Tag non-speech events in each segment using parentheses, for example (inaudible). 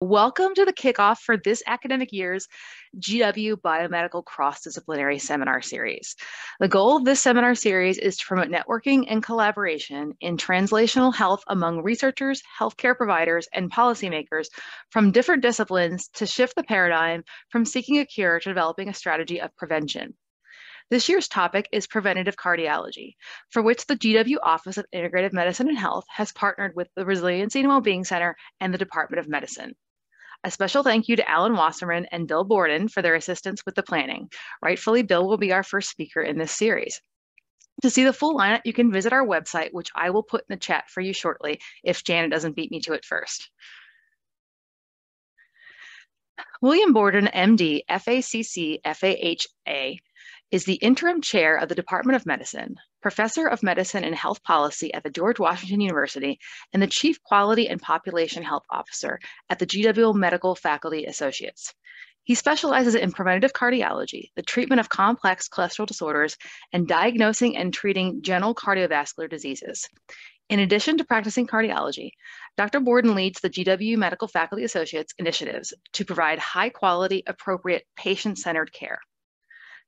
Welcome to the kickoff for this academic year's GW Biomedical Cross Disciplinary Seminar Series. The goal of this seminar series is to promote networking and collaboration in translational health among researchers, healthcare providers, and policymakers from different disciplines to shift the paradigm from seeking a cure to developing a strategy of prevention. This year's topic is preventative cardiology, for which the GW Office of Integrative Medicine and Health has partnered with the Resiliency and Wellbeing Center and the Department of Medicine. A special thank you to Alan Wasserman and Bill Borden for their assistance with the planning. Rightfully, Bill will be our first speaker in this series. To see the full lineup, you can visit our website, which I will put in the chat for you shortly if Janet doesn't beat me to it first. William Borden, MD, FACC, FAHA, is the interim chair of the Department of Medicine, professor of medicine and health policy at the George Washington University, and the chief quality and population health officer at the GW Medical Faculty Associates. He specializes in preventative cardiology, the treatment of complex cholesterol disorders, and diagnosing and treating general cardiovascular diseases. In addition to practicing cardiology, Dr. Borden leads the GW Medical Faculty Associates initiatives to provide high quality, appropriate, patient centered care.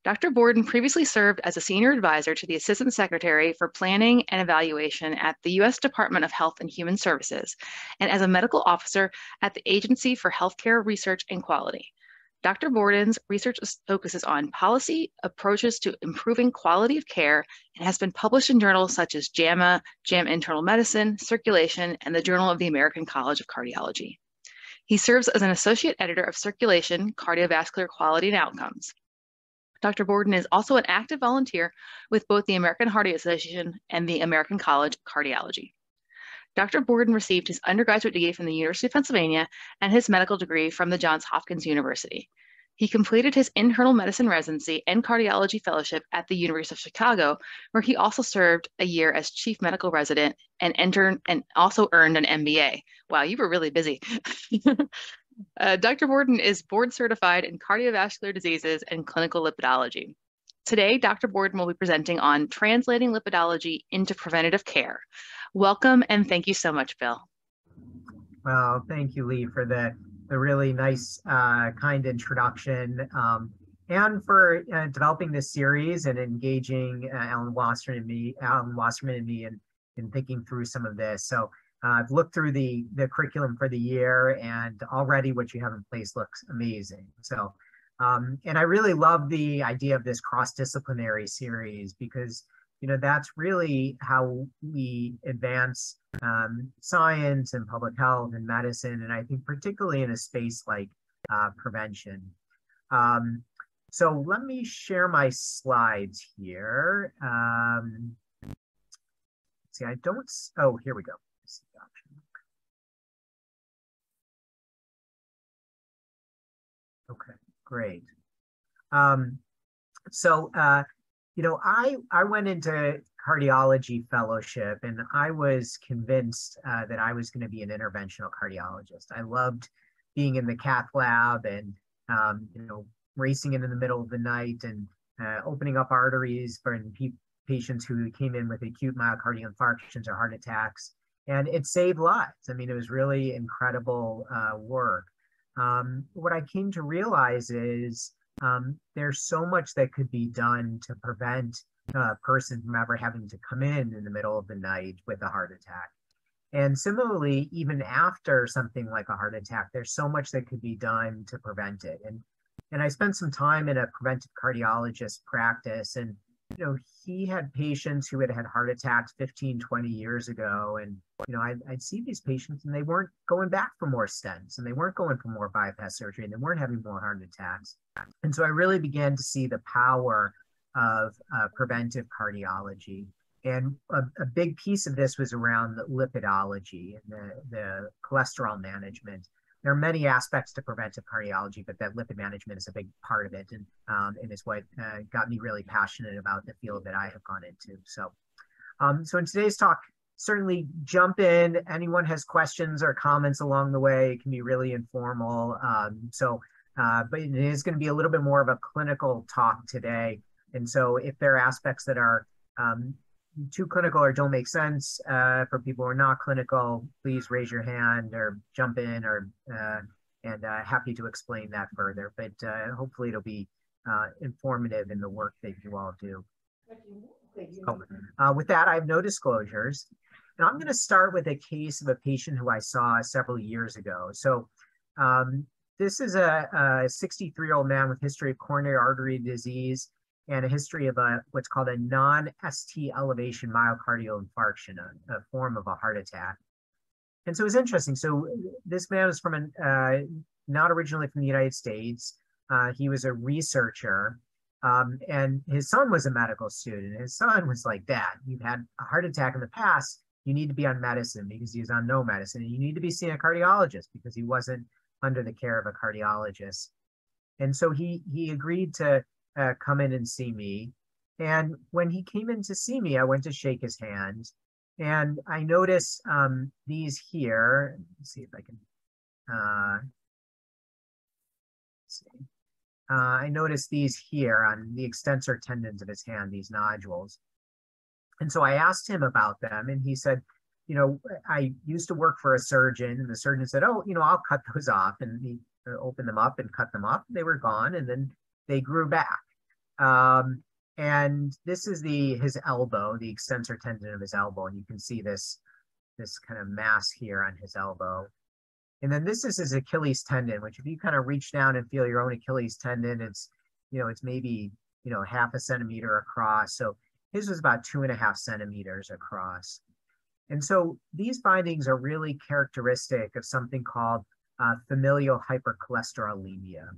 Dr. Borden previously served as a senior advisor to the Assistant Secretary for Planning and Evaluation at the U.S. Department of Health and Human Services and as a medical officer at the Agency for Healthcare Research and Quality. Dr. Borden's research focuses on policy approaches to improving quality of care and has been published in journals such as JAMA, JAMA Internal Medicine, Circulation, and the Journal of the American College of Cardiology. He serves as an associate editor of Circulation, Cardiovascular Quality and Outcomes. Dr. Borden is also an active volunteer with both the American Heart Association and the American College of Cardiology. Dr. Borden received his undergraduate degree from the University of Pennsylvania and his medical degree from the Johns Hopkins University. He completed his internal medicine residency and cardiology fellowship at the University of Chicago, where he also served a year as chief medical resident and entered and also earned an MBA. Wow, you were really busy. (laughs) Uh, Dr. Borden is board certified in cardiovascular diseases and clinical lipidology. Today, Dr. Borden will be presenting on translating lipidology into preventative care. Welcome and thank you so much, Bill. Well, thank you, Leigh, for the, the really nice, uh, kind introduction um, and for uh, developing this series and engaging uh, Alan Wasserman and me, Alan Wasserman and me, in, in thinking through some of this. So uh, I've looked through the the curriculum for the year, and already what you have in place looks amazing. So, um, and I really love the idea of this cross disciplinary series because you know that's really how we advance um, science and public health and medicine, and I think particularly in a space like uh, prevention. Um, so let me share my slides here. Um, see, I don't. Oh, here we go. Great. Um, so, uh, you know, I I went into cardiology fellowship and I was convinced uh, that I was going to be an interventional cardiologist. I loved being in the cath lab and um, you know racing in in the middle of the night and uh, opening up arteries for pe patients who came in with acute myocardial infarctions or heart attacks. And it saved lives. I mean, it was really incredible uh, work um, what I came to realize is um, there's so much that could be done to prevent a person from ever having to come in in the middle of the night with a heart attack. And similarly, even after something like a heart attack, there's so much that could be done to prevent it. And and I spent some time in a preventive cardiologist practice, and you know, he had patients who had had heart attacks 15, 20 years ago. And, you know, I'd, I'd see these patients and they weren't going back for more stents and they weren't going for more bypass surgery and they weren't having more heart attacks. And so I really began to see the power of uh, preventive cardiology. And a, a, big piece of this was around the lipidology and the, the cholesterol management there are many aspects to preventive cardiology, but that lipid management is a big part of it, and um, and is what uh, got me really passionate about the field that I have gone into. So, um, so in today's talk, certainly jump in. Anyone has questions or comments along the way, it can be really informal. Um, so, uh, but it is going to be a little bit more of a clinical talk today, and so if there are aspects that are um, too clinical or don't make sense uh, for people who are not clinical, please raise your hand or jump in or uh, and uh, happy to explain that further. But uh, hopefully it'll be uh, informative in the work that you all do. Oh, with that, I have no disclosures. And I'm going to start with a case of a patient who I saw several years ago. So um, this is a 63 year old man with history of coronary artery disease and a history of a what's called a non-ST elevation myocardial infarction, a, a, form of a heart attack. And so it was interesting. So this man was from an, uh, not originally from the United States. Uh, he was a researcher, um, and his son was a medical student. His son was like, "Dad, you've had a heart attack in the past. You need to be on medicine because he was on no medicine, and you need to be seeing a cardiologist because he wasn't under the care of a cardiologist." And so he he agreed to uh, come in and see me. And when he came in to see me, I went to shake his hand. And I noticed um, these here. See if I can uh, see. Uh, I noticed these here on the extensor tendons of his hand, these nodules. And so I asked him about them, and he said, you know, I used to work for a surgeon, and the surgeon said, oh, you know, I'll cut those off. And he uh, opened them up and cut them off. They were gone. And then they grew back. Um, and this is the his elbow, the extensor tendon of his elbow, and you can see this this kind of mass here on his elbow. And then this is his Achilles tendon, which if you kind of reach down and feel your own Achilles tendon, it's you know it's maybe you know half a centimeter across. So his was about two and a half centimeters across. And so these findings are really characteristic of something called uh, familial hypercholesterolemia.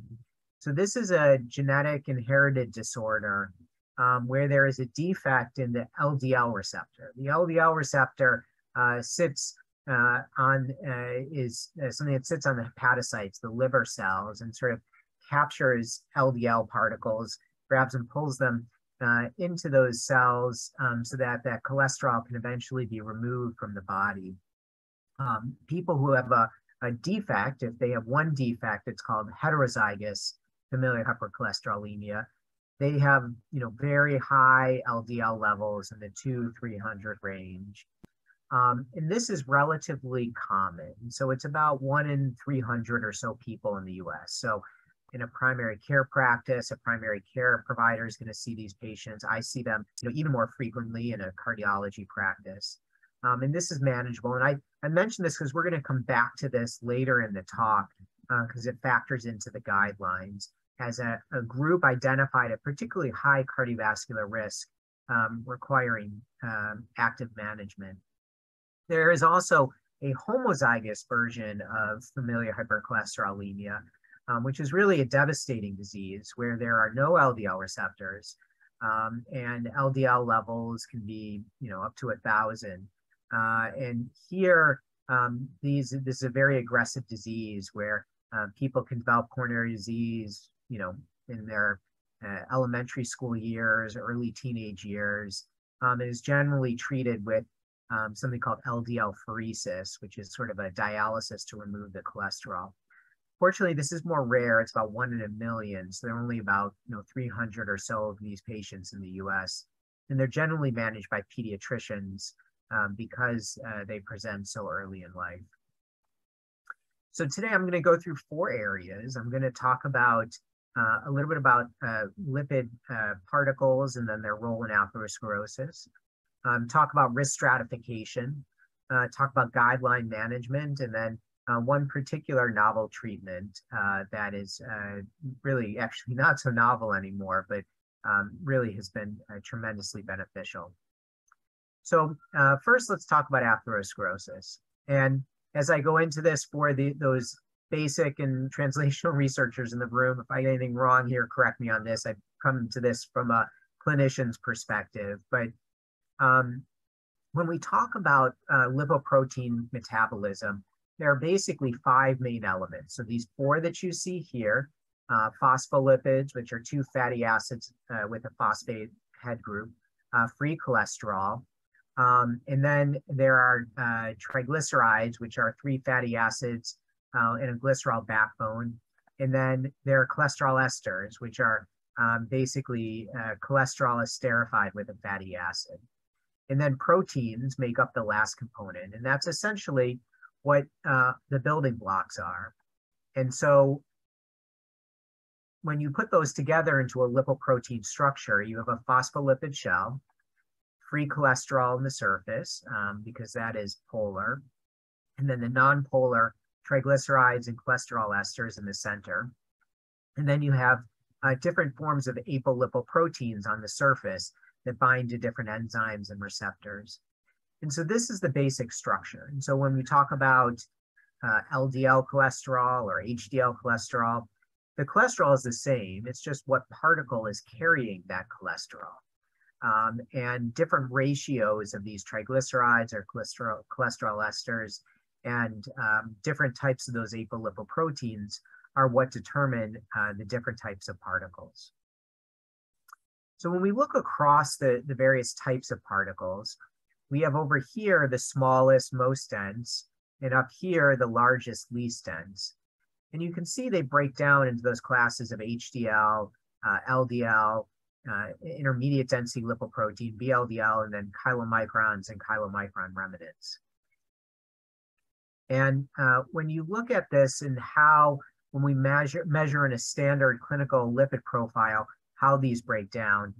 So this is a genetic inherited disorder um, where there is a defect in the LDL receptor. The LDL receptor uh, sits uh, on, uh, is uh, something that sits on the hepatocytes, the liver cells, and sort of captures LDL particles, grabs and pulls them uh, into those cells um, so that that cholesterol can eventually be removed from the body. Um, people who have a, a defect, if they have one defect, it's called heterozygous familial hypercholesterolemia, they have, you know, very high LDL levels in the two, 300 range. Um, and this is relatively common. So it's about one in 300 or so people in the US. So in a primary care practice, a primary care provider is going to see these patients. I see them, you know, even more frequently in a cardiology practice. Um, and this is manageable. And I, I mentioned this because we're going to come back to this later in the talk because uh, it factors into the guidelines as a, a group identified a particularly high cardiovascular risk um, requiring um, active management. There is also a homozygous version of familial hypercholesterolemia, um, which is really a devastating disease where there are no LDL receptors um, and LDL levels can be, you know, up to a thousand. Uh, and here, um, these this is a very aggressive disease where uh, people can develop coronary disease you know, in their uh, elementary school years, early teenage years, um, and is generally treated with um, something called LDL pheresis, which is sort of a dialysis to remove the cholesterol. Fortunately, this is more rare. It's about one in a million. So there are only about you know 300 or so of these patients in the U.S. And they're generally managed by pediatricians um, because uh, they present so early in life. So today I'm going to go through four areas. I'm going to talk about uh, a little bit about uh, lipid uh, particles and then their role in atherosclerosis, um, talk about risk stratification, uh, talk about guideline management, and then uh, one particular novel treatment uh, that is really actually (laughs) not so novel anymore, but um, really has been tremendously beneficial. So first, let's talk about atherosclerosis. And as I go into this for the, those basic and (laughs) translational researchers in the room. If I get anything wrong here, correct me on this. I've come to this from a clinician's perspective. But um, when we talk about uh, lipoprotein metabolism, there are basically five main elements. So these four that you see here, uh, phospholipids, which are two fatty acids uh, with a phosphate head group, uh, free cholesterol, um, and then there are uh, triglycerides, which are three fatty acids uh, a glycerol backbone. And then there are cholesterol esters, which are um, basically uh, cholesterol esterified with a fatty acid. And then proteins make up the last component. And that's essentially what uh, the building blocks are. and so when you put those together into a lipoprotein structure, you have a phospholipid shell, free cholesterol in the surface, um, because that is polar, and then the non-polar triglycerides and cholesterol esters in the center. And then you have uh, different forms of apolipoproteins on the surface that bind to different enzymes and receptors. And so this is the basic structure. And so when we talk about uh, LDL cholesterol or HDL cholesterol, the cholesterol is the same. It's just what particle is carrying that cholesterol. Um, and different ratios of these triglycerides or cholesterol, cholesterol esters and um, different types of those apolipoproteins are what determine uh, the different types of particles. So when we look across the, the various types of particles, we have over here the smallest, most dense, and up here the largest, least dense. And you can see they break down into those classes of HDL, uh, LDL, uh, intermediate density lipoprotein, VLDL, and then chylomicrons and chylomicron remnants. And uh, when you look at this and how, when we measure, measure in a standard clinical lipid profile, how these break down,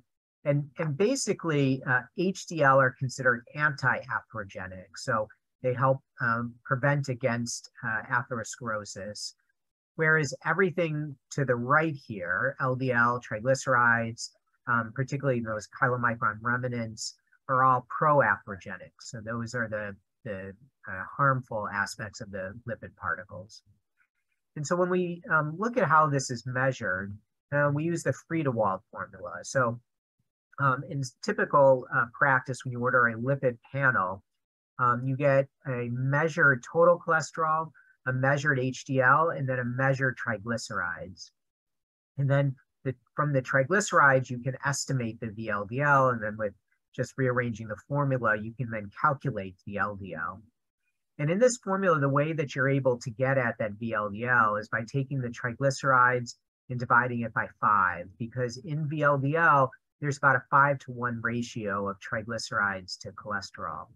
and, and basically uh, HDL are considered anti-atherogenic. So they help um, prevent against uh, atherosclerosis. Whereas everything to the right here, LDL, triglycerides, um, particularly those chylomicron remnants, are all pro-atherogenic. So those are the, the uh, harmful aspects of the lipid particles. And so when we um, look at how this is measured, uh, we use the Friedewald formula. So um, in typical uh, practice, when you order a lipid panel, um, you get a measured total cholesterol, a measured HDL, and then a measured triglycerides. And then the, from the triglycerides, you can estimate the VLDL, and then with just rearranging the formula, you can then calculate the LDL. And in this formula, the way that you're able to get at that VLDL is by taking the triglycerides and dividing it by five, because in VLDL, there's about a five to one ratio of triglycerides to cholesterol.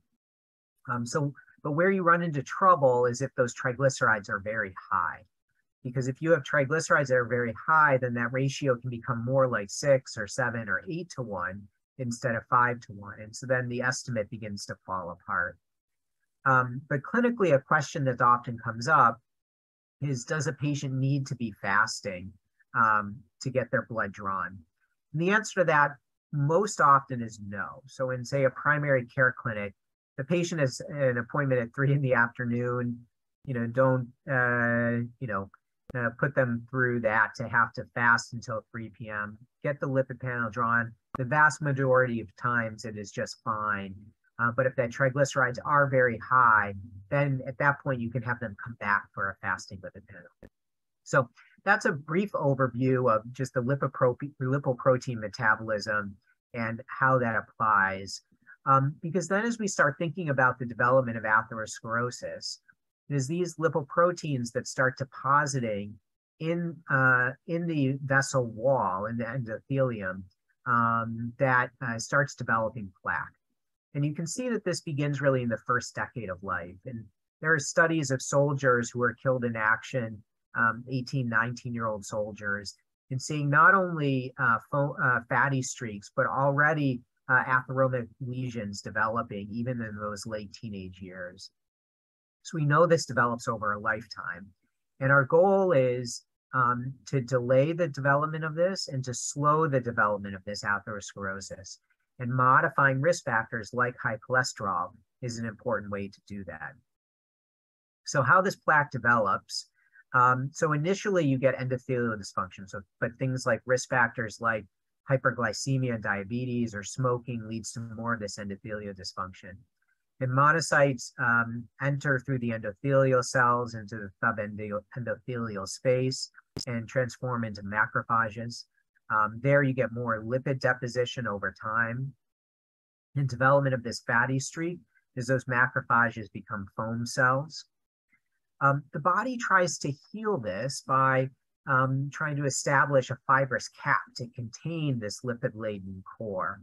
Um, so, but where you run into trouble is if those triglycerides are very high. Because if you have triglycerides that are very high, then that ratio can become more like six or seven or eight to one instead of five to one. And so then the estimate begins to fall apart. Um, but clinically, a question that often comes up is does a patient need to be fasting um, to get their blood drawn? And the answer to that most often is no. So in say a primary care clinic, the patient has an appointment at three in the afternoon, you know, don't, uh, you know, uh, put them through that to have to fast until 3 p.m. Get the lipid panel drawn. The vast majority of times it is just fine. Uh, but if that triglycerides are very high, then at that point you can have them come back for a fasting lipid panel. So that's a brief overview of just the lipoprotein metabolism and how that applies. Um, because then as we start thinking about the development of atherosclerosis, it is these lipoproteins that start depositing in, uh, in the vessel wall, in the endothelium, um, that uh, starts developing plaque. And you can see that this begins really in the first decade of life. And there are studies of soldiers who were killed in action um, 18, 19 year old soldiers and seeing not only uh, uh, fatty streaks, but already uh, lesions developing even in those late teenage years. So we know this develops over a lifetime. And our goal is um, to delay the development of this and to slow the development of this atherosclerosis. And modifying risk factors like high cholesterol is an important way to do that. So how this plaque develops um, so initially you get endothelial dysfunction. So, but things like risk factors like hyperglycemia and diabetes or smoking leads to more of this endothelial dysfunction. And monocytes um, enter through the endothelial cells into the subendothelial space and transform into macrophages. Um, there you get more lipid deposition over time. And development of this fatty streak is those macrophages become foam cells. Um, the body tries to heal this by um, trying to establish a fibrous cap to contain this lipid-laden core.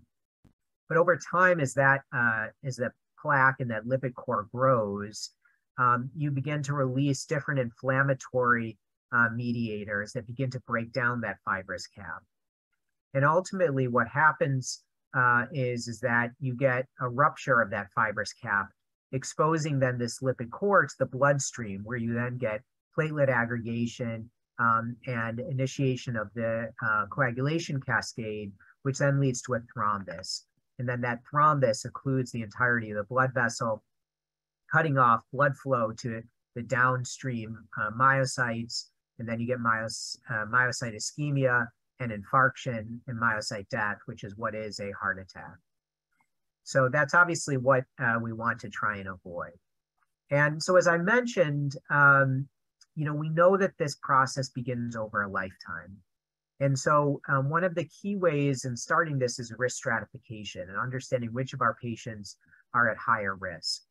But over time, as that uh, as the plaque and that lipid core grows, um, you begin to release different inflammatory uh, mediators that begin to break down that fibrous cap. And ultimately, what happens uh, is, is that you get a rupture of that fibrous cap, exposing then this lipid core to the bloodstream, where you then get platelet aggregation um, and initiation of the uh, coagulation cascade, which then leads to a thrombus. And then that thrombus occludes the entirety of the blood vessel, cutting off blood flow to the downstream uh, myocytes, and then you get myos, uh, myocyte ischemia and infarction and myocyte death, which is what is a heart attack. So that's obviously what uh, we want to try and avoid. And so as I mentioned, um, you know, we know that this process begins over a lifetime. And so um, one of the key ways in starting this is risk stratification and understanding which of our patients are at higher risk.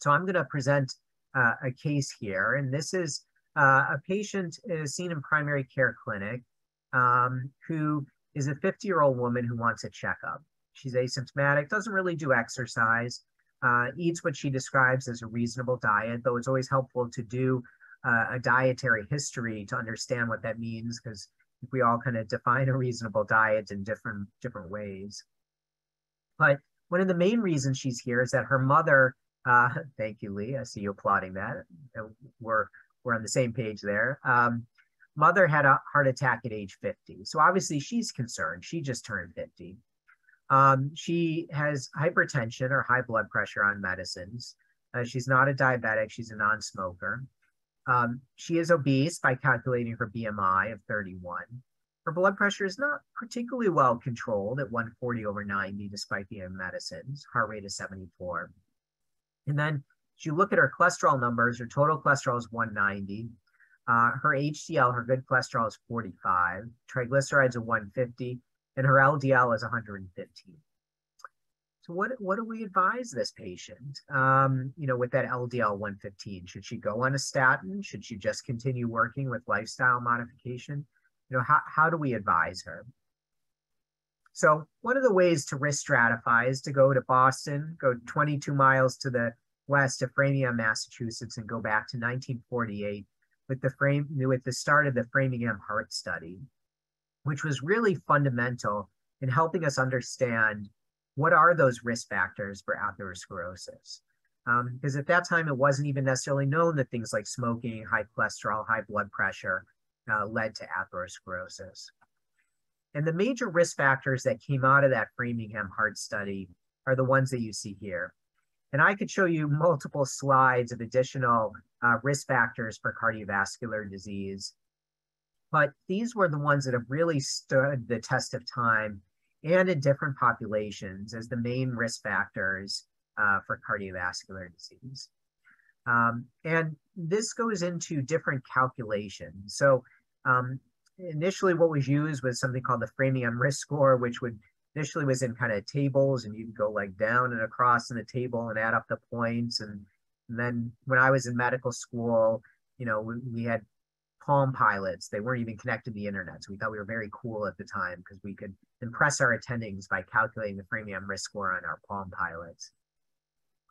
So I'm going to present uh, a case here, and this is uh, a patient is seen in primary care clinic um, who is a 50 year old woman who wants a checkup. She's asymptomatic, doesn't really do exercise, uh, eats what she describes as a reasonable diet, though it's always helpful to do uh, a dietary history to understand what that means because we all kind of define a reasonable diet in different different ways. But one of the main reasons she's here is that her mother, uh, (laughs) thank you, Leigh. I see you applauding that. We're we're on the same page there. Um, mother had a heart attack at age 50. So obviously she's concerned. She just turned 50. Um, she has hypertension or high blood pressure on medicines. Uh, she's not a diabetic. She's a non-smoker. Um, she is obese by calculating her BMI of 31. Her blood pressure is not particularly well controlled at 140 over 90 despite the medicines. Heart rate is 74. And then if you look at her cholesterol numbers, her total cholesterol is 190. Uh, her HDL, her good cholesterol is 45. Triglycerides are 150, and her LDL is 115. So what, what do we advise this patient, um, you know, with that LDL 115? Should she go on a statin? Should she just continue working with lifestyle modification? You know, how, how do we advise her? So one of the ways to risk stratify is to go to Boston, go 22 miles to the west of Framingham, Massachusetts, and go back to 1948 with the frame with the start of the Framingham Heart Study, which was really fundamental in helping us understand what are those risk factors for atherosclerosis. Um, because at that time, it wasn't even necessarily known that things like smoking, high cholesterol, high blood pressure uh, led to atherosclerosis. And the major risk factors that came out of that Framingham Heart Study are the ones that you see here. And I could show you multiple slides of additional uh, risk factors for cardiovascular disease. But these were the ones that have really stood the test of time and in different populations as the main risk factors uh, for cardiovascular disease. Um, and this goes into different calculations. So um, initially what was used was something called the Framingham risk score, which would initially was in kind of tables and you'd go like down and across in the table and add up the points. And, and then when I was in medical school, you know, we, we had Palm Pilots. They weren't even connected to the internet. So we thought we were very cool at the time because we could impress our attendings by calculating the Framingham risk score on our Palm Pilots.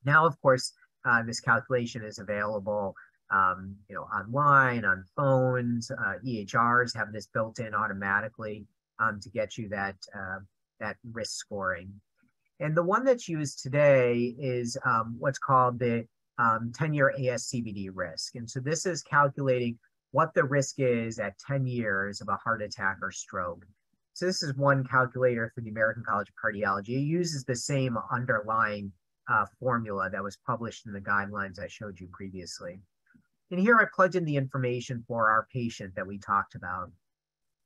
Now, of course, uh, this calculation is available um, you know, online, on phones. Uh, EHRs have this built in automatically um, to get you that uh, that risk scoring. And the one that's used today is um, what's called the 10-year um, ASCVD risk. And so this is calculating what the risk is at 10 years of a heart attack or stroke. So this is one calculator for the American College of Cardiology. It uses the same underlying uh, formula that was published in the guidelines I showed you previously. And here I plugged in the information for our patient that we talked about.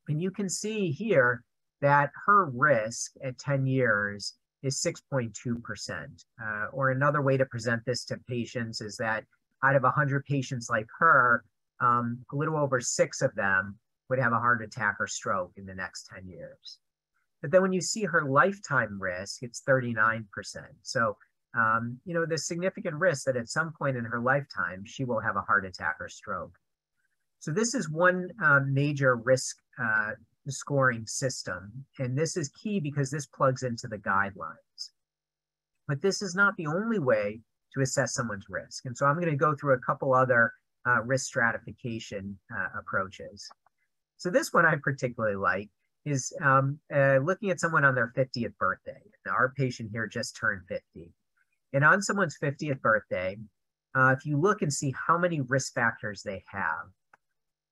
And you can see here that her risk at 10 years is 6.2%. Uh, or another way to present this to patients is that out of 100 patients like her, um, a little over six of them would have a heart attack or stroke in the next 10 years. But then when you see her lifetime risk, it's 39%. So, um, you know, the significant risk that at some point in her lifetime, she will have a heart attack or stroke. So this is one um, major risk uh, scoring system. And this is key because this plugs into the guidelines. But this is not the only way to assess someone's risk. And so I'm going to go through a couple other uh, risk stratification uh, approaches. So this one I particularly like is um, uh, looking at someone on their 50th birthday. Our patient here just turned 50. And on someone's 50th birthday, uh, if you look and see how many risk factors they have,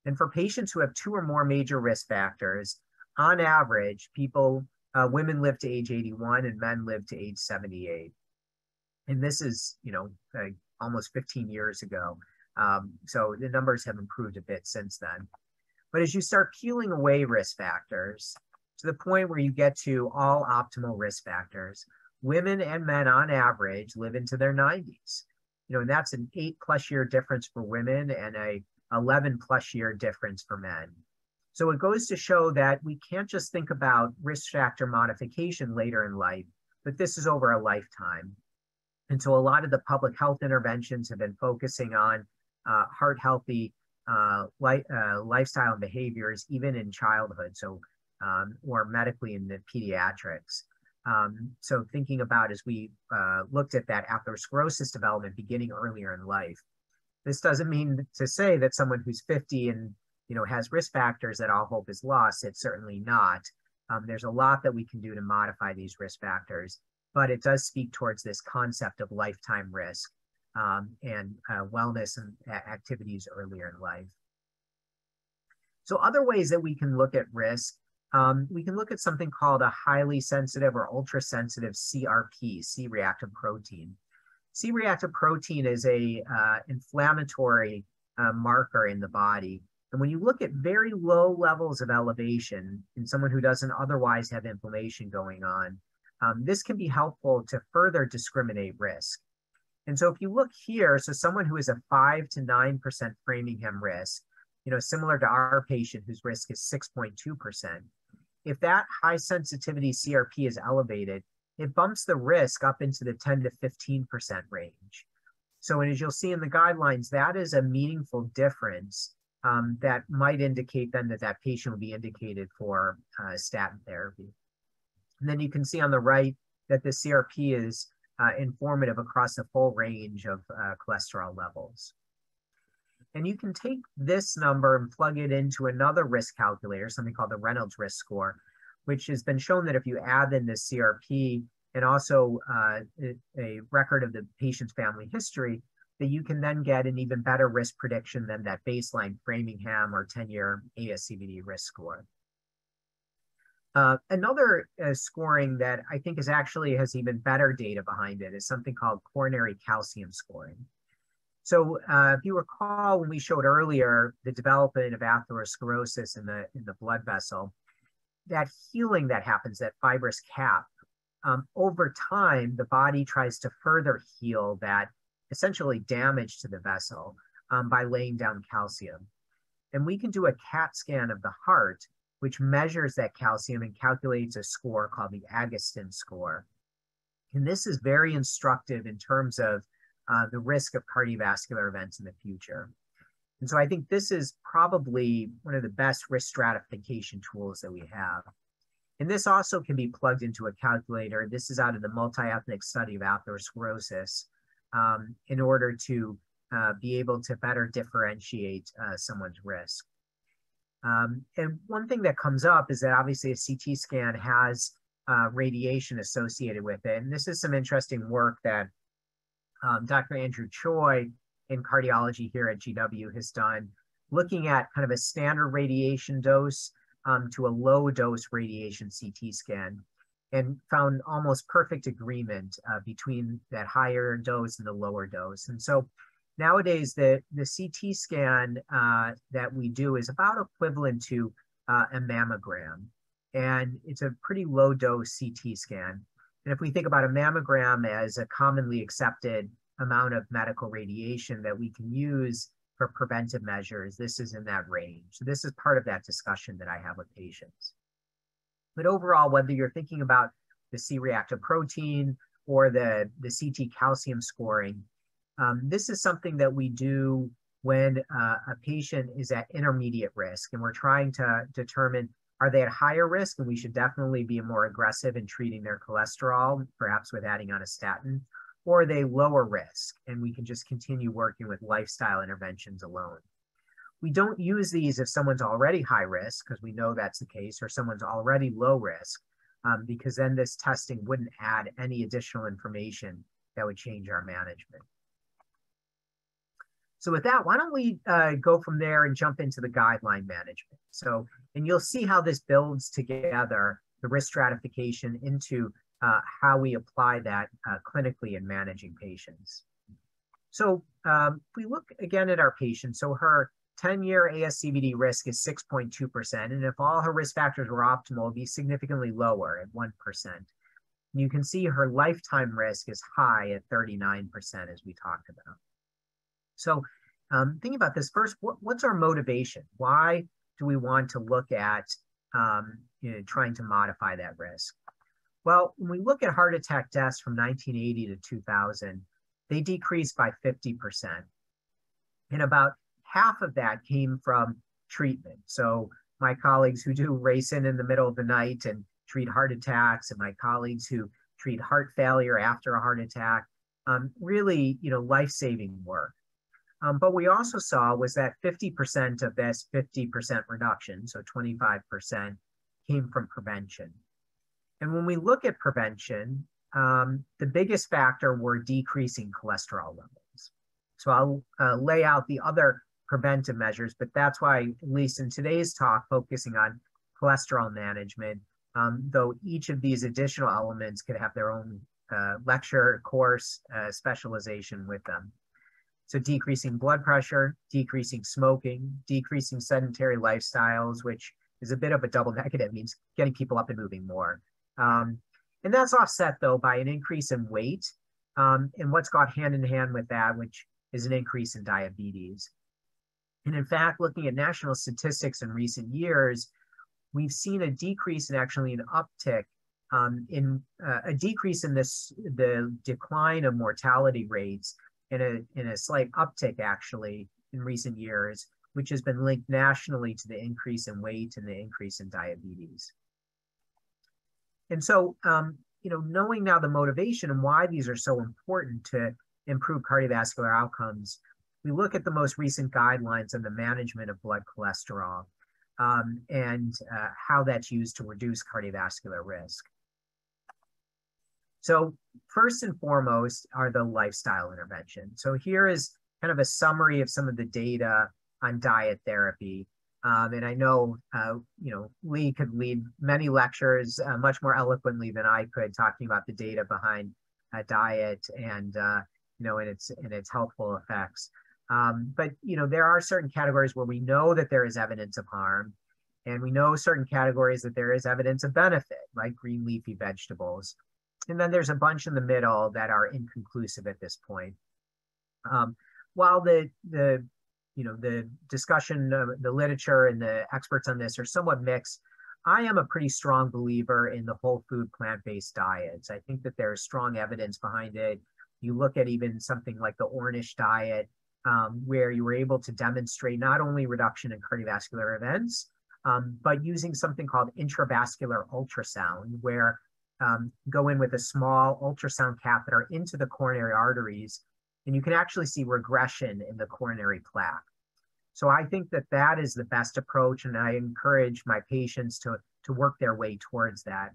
and for patients who have two or more major risk factors, on average, people, uh, women live to age 81 and men live to age 78. And this is, you know, uh, almost 15 years ago. Um, so the numbers have improved a bit since then. But as you start peeling away risk factors to the point where you get to all optimal risk factors, women and men on average live into their 90s. You know, and that's an eight plus year difference for women and a 11 plus year difference for men. So it goes to show that we can't just think about risk factor modification later in life, but this is over a lifetime. And so a lot of the public health interventions have been focusing on uh, heart healthy uh, li- uh, lifestyle and behaviors, even in childhood, so um, or medically in the pediatrics. Um, so thinking about as we uh, looked at that atherosclerosis development beginning earlier in life, this doesn't mean to say that someone who's 50 and you know has risk factors that all hope is lost. It's certainly not. Um, there's a lot that we can do to modify these risk factors, but it does speak towards this concept of lifetime risk um, and uh, wellness and activities earlier in life. So other ways that we can look at risk, um, we can look at something called a highly sensitive or ultra sensitive CRP, C-reactive protein. C-reactive protein is a uh, inflammatory uh, marker in the body. And when you look at very low levels of elevation in someone who doesn't otherwise have inflammation going on, um, this can be helpful to further discriminate risk. And so if you look here, so someone who is a five to 9% Framingham risk, you know, similar to our patient whose risk is 6.2%, if that high sensitivity CRP is elevated, it bumps the risk up into the 10 to 15% range. So and as you'll see in the guidelines, that is a meaningful difference um, that might indicate then that that patient will be indicated for uh, statin therapy. And then you can see on the right that the CRP is uh, informative across the full range of uh, cholesterol levels. And you can take this number and plug it into another risk calculator, something called the Reynolds risk score, which has been shown that if you add in the CRP and also uh, a record of the patient's family history, that you can then get an even better risk prediction than that baseline Framingham or 10-year ASCVD risk score. Uh, another uh, scoring that I think is actually has even better data behind it is something called coronary calcium scoring. So uh, if you recall when we showed earlier the development of atherosclerosis in the, in the blood vessel, that healing that happens, that fibrous cap, um, over time, the body tries to further heal that essentially damage to the vessel um, by laying down calcium. And we can do a CAT scan of the heart which measures that calcium and calculates a score called the Agatston score. And this is very instructive in terms of uh, the risk of cardiovascular events in the future. And so I think this is probably one of the best risk stratification tools that we have. And this also can be plugged into a calculator. This is out of the multi-ethnic study of atherosclerosis um, in order to uh, be able to better differentiate uh, someone's risk. Um, and one thing that comes up is that obviously a CT scan has uh, radiation associated with it. And this is some interesting work that um, Dr. Andrew Choi in cardiology here at GW has done, looking at kind of a standard radiation dose um, to a low dose radiation CT scan and found almost perfect agreement uh, between that higher dose and the lower dose. And so nowadays the, the CT scan uh, that we do is about equivalent to uh, a mammogram. And it's a pretty low dose CT scan. And if we think about a mammogram as a commonly accepted amount of medical radiation that we can use for preventive measures, this is in that range. So this is part of that discussion that I have with patients. But overall, whether you're thinking about the C-reactive protein or the, the CT calcium scoring, um, this is something that we do when uh, a patient is at intermediate risk and we're trying to determine are they at higher risk and we should definitely be more aggressive in treating their cholesterol, perhaps with adding on a statin, or they lower risk and we can just continue working with lifestyle interventions alone. We don't use these if someone's already high risk, because we know that's the case, or someone's already low risk, um, because then this testing wouldn't add any additional information that would change our management. So with that, why don't we uh, go from there and jump into the guideline management. So, and you'll see how this builds together the risk stratification into uh, how we apply that uh, clinically in managing patients. So um, we look again at our patient. So her 10-year ASCVD risk is 6.2%, and if all her risk factors were optimal, it'd be significantly lower at 1%. You can see her lifetime risk is high at 39%, as we talked about. So um, think about this first, what, what's our motivation? Why do we want to look at um, you know, trying to modify that risk? Well, when we look at heart attack deaths from 1980 to 2000, they decreased by 50%. And about half of that came from treatment. So my colleagues who do race in in the middle of the night and treat heart attacks and my colleagues who treat heart failure after a heart attack, um, really, you know, life-saving work. Um, but we also saw was that 50% of this 50% reduction, so 25%, came from prevention. And when we look at prevention, um, the biggest factor were decreasing cholesterol levels. So I'll uh, lay out the other preventive measures, but that's why, at least in today's talk, focusing on cholesterol management, um, though each of these additional elements could have their own uh, lecture, course, uh, specialization with them. So decreasing blood pressure, decreasing smoking, decreasing sedentary lifestyles, which is a bit of a double negative, means getting people up and moving more. Um, and that's offset though by an increase in weight um, and what's got hand in hand with that, which is an increase in diabetes. And in fact, looking at national statistics in recent years, we've seen a decrease and actually an uptick um, in uh, a decrease in this the decline of mortality rates and a, in a slight uptick actually in recent years, which has been linked nationally to the increase in weight and the increase in diabetes. And so, um, you know, knowing now the motivation and why these are so important to improve cardiovascular outcomes, we look at the most recent guidelines on the management of blood cholesterol um, and uh, how that's used to reduce cardiovascular risk. So first and foremost are the lifestyle intervention. So here is kind of a summary of some of the data on diet therapy. Um, and I know, uh, you know, Leigh could lead many lectures uh, much more eloquently than I could, talking about the data behind uh, diet and uh, you know, and its and its helpful effects. Um, but you know, there are certain categories where we know that there is evidence of harm, and we know certain categories that there is evidence of benefit, like green leafy vegetables. And then there's a bunch in the middle that are inconclusive at this point. Um, while the the you know, the discussion, uh, the literature and the experts on this are somewhat mixed. I am a pretty strong believer in the whole food plant-based diets. I think that there's strong evidence behind it. You look at even something like the Ornish diet, um, where you were able to demonstrate not only reduction in cardiovascular events, um, but using something called intravascular ultrasound, where um, go in with a small ultrasound catheter into the coronary arteries and you can actually see regression in the coronary plaque. So I think that that is the best approach, and I encourage my patients to, to work their way towards that.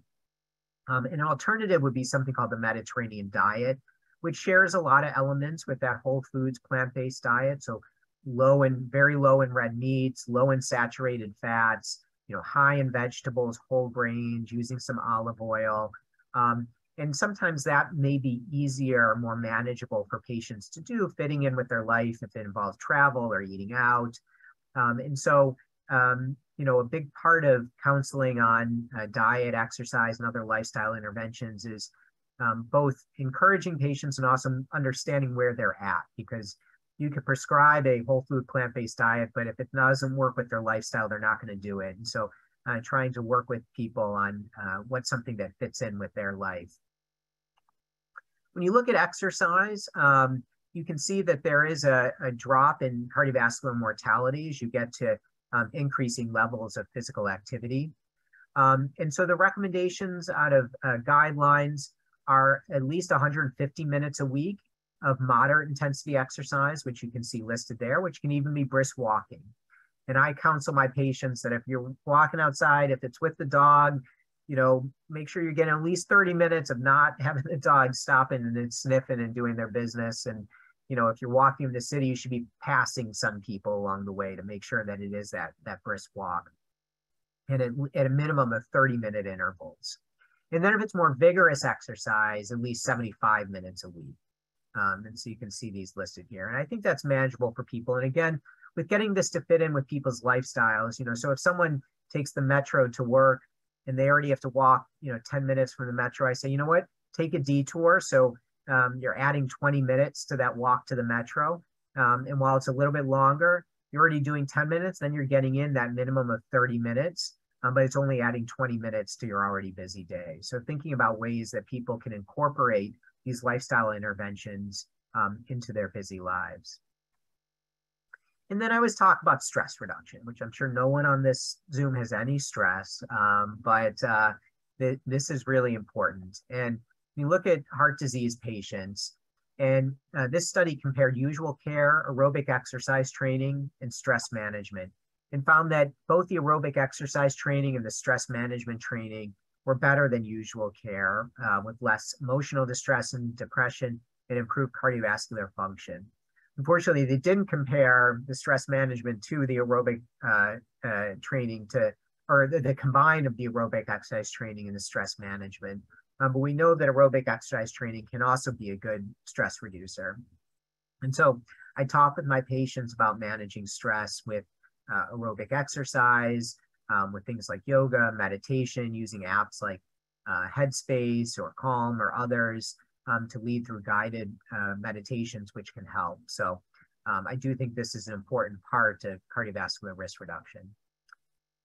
Um, an alternative would be something called the Mediterranean diet, which shares a lot of elements with that whole foods plant-based diet. So low and very low in red meats, low in saturated fats, you know, high in vegetables, whole grains, using some olive oil. Um, and sometimes that may be easier, or more manageable for patients to do, fitting in with their life if it involves travel or eating out. Um, and so, um, you know, a big part of counseling on uh, diet, exercise, and other lifestyle interventions is um, both encouraging patients and also understanding where they're at because you could prescribe a whole food plant-based diet, but if it doesn't work with their lifestyle, they're not going to do it. And so uh, trying to work with people on uh, what's something that fits in with their life. When you look at exercise, um, you can see that there is a, a, drop in cardiovascular mortality as you get to um, increasing levels of physical activity. Um, and so the recommendations out of uh, guidelines are at least 150 minutes a week of moderate intensity exercise, which you can see listed there, which can even be brisk walking. And I counsel my patients that if you're walking outside, if it's with the dog, you know, make sure you're getting at least 30 minutes of not (laughs) having the dog stopping and then sniffing and doing their business. And, you know, if you're walking in the city, you should be passing some people along the way to make sure that it is that, that brisk walk. And at, at a minimum of 30 minute intervals. And then if it's more vigorous exercise, at least 75 minutes a week. Um, and so you can see these listed here. And I think that's manageable for people. And again, with getting this to fit in with people's lifestyles, you know, so if someone takes the metro to work and they already have to walk, you know, 10 minutes from the metro, I say, you know what, take a detour. So um, you're adding 20 minutes to that walk to the metro. Um, and while it's a little bit longer, you're already doing 10 minutes, then you're getting in that minimum of 30 minutes, um, but it's only adding 20 minutes to your already busy day. So thinking about ways that people can incorporate these lifestyle interventions um, into their busy lives. And then I was talk about stress reduction, which I'm sure no one on this Zoom has any stress, um, but uh, th this is really important. And you look at heart disease patients, and uh, this study compared usual care, aerobic exercise training, and stress management, and found that both the aerobic exercise training and the stress management training were better than usual care uh, with less emotional distress and depression and improved cardiovascular function. Unfortunately, they didn't compare the stress management to the aerobic uh, uh, training to, or the, the combine of the aerobic exercise training and the stress management. Um, but we know that aerobic exercise training can also be a good stress reducer. And so I talk with my patients about managing stress with uh, aerobic exercise, um, with things like yoga, meditation, using apps like uh, Headspace or Calm or others um, to lead through guided uh, meditations, which can help. So um, I do think this is an important part of cardiovascular risk reduction.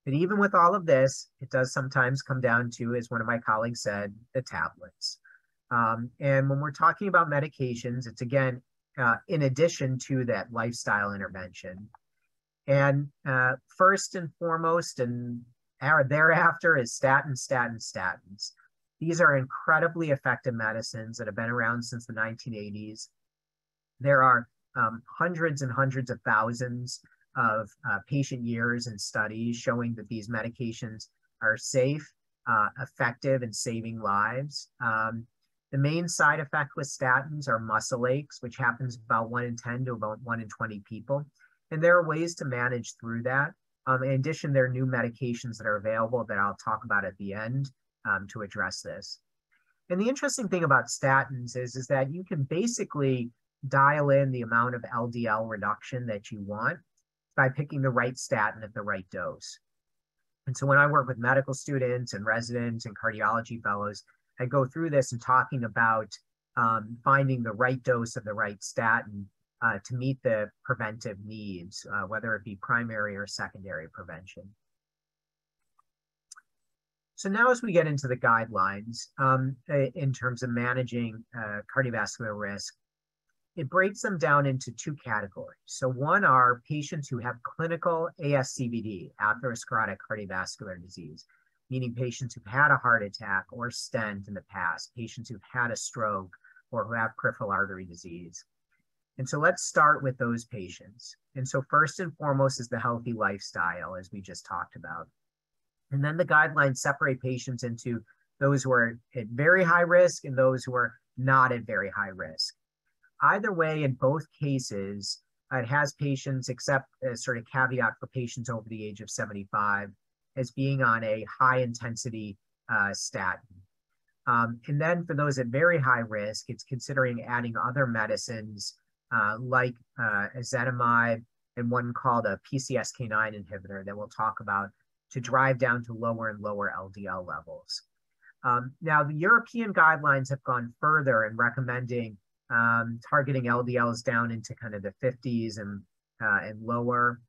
But even with all of this, it does sometimes come down to, as one of my colleagues said, the tablets. Um, and when we're talking about medications, it's again, uh, in addition to that lifestyle intervention. And uh, first and foremost, and thereafter is statin, statins, statins. These are incredibly effective medicines that have been around since the 1980s. There are um, hundreds and hundreds of thousands of uh, patient years and studies showing that these medications are safe, uh, effective, and saving lives. Um, the main side effect with statins are muscle aches, which happens about 1 in 10 to about 1 in 20 people. And there are ways to manage through that. Um, in addition, there are new medications that are available that I'll talk about at the end um, to address this. And the interesting thing about statins is, is that you can basically dial in the amount of LDL reduction that you want by picking the right statin at the right dose. And so when I work with medical students and residents and cardiology fellows, I go through this and talking about um, finding the right dose of the right statin uh, to meet the preventive needs, uh, whether it be primary or secondary prevention. So now as we get into the guidelines um, in terms of managing uh, cardiovascular risk, it breaks them down into two categories. So one are patients who have clinical ASCVD, atherosclerotic cardiovascular disease, meaning patients who've had a heart attack or stent in the past, patients who've had a stroke or who have peripheral artery disease. And so let's start with those patients. And so first and foremost is the healthy lifestyle, as we just talked about. And then the guidelines separate patients into those who are at very high risk and those who are not at very high risk. Either way, in both cases, it has patients, except a sort of caveat for patients over the age of 75, as being on a high intensity uh, statin. Um, and then for those at very high risk, it's considering adding other medicines uh, like uh, ezetimibe and one called a PCSK9 inhibitor that we'll talk about to drive down to lower and lower LDL levels. Um, now, the European guidelines have gone further in recommending um, targeting LDLs down into kind of the 50s and, uh, and lower.